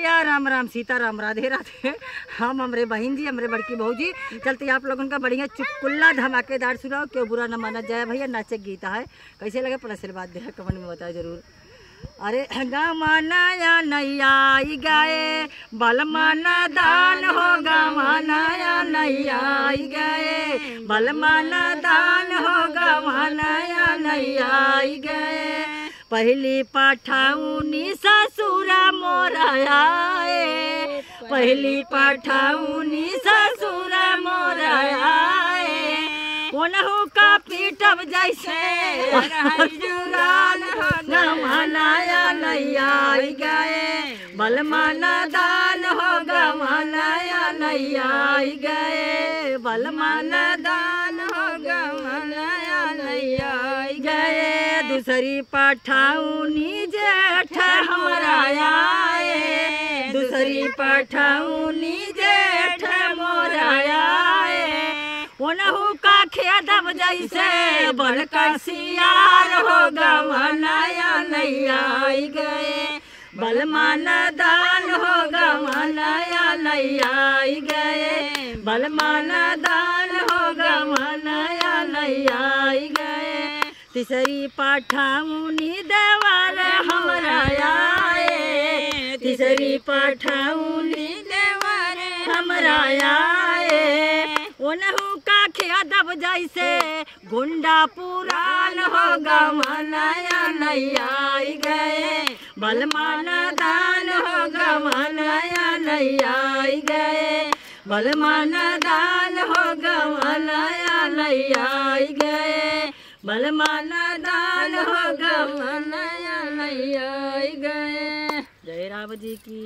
भैया राम राम, सीता राम, राधे राधे। हम हमरे बहन जी, हमरे बड़की बहू जी, चलते आप लोगन का बढ़िया चुटकुल्ला धमाकेदार सुनाओ, क्यों बुरा न माना जाए भैया, नाचे गीता है। कैसे लगे प्लस बात दे कमेंट में बताओ ज़रूर। अरे गमानाया नैया गाए बलमाना दान हो गमानाया नैया गए बलमाना दान पहली पठाऊनी ससुरा मोरा आए। पहली पठाऊनी ससुरा मोरा आए। ओनहु का पीटब जैसे? न मनाया नैया गए। बलमाना दान हो गमनाया नैया गए। बलमाना दान हो गमनाया नैया दूसरी पठाऊनी जेठ आए। दूसरी पठाऊनी जेठ मोरा आए। का जैसे, बड़का सियार हो गमनाया नैया आई गए। बलमाना दान हो गमनाया नैया आई गए। बलमाना दान हो गमनाया नैया आई तीसरी पाठाऊनी देवर हमरा आए। तीसरी पाठाऊनी देवर हमरा आए। ओनहु का खेदब जैसे गुंडा पुरान हो गमनाया नैया आई गए। बलमाना दान हो गमनाया नैया आई गए। बलमाना दान बलमाना दान हो गए। जय राम जी की।